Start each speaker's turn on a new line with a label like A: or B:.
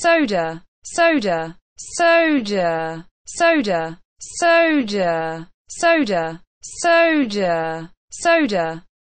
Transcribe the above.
A: soda, soda, soda, soda, soda, soda, soda, soda.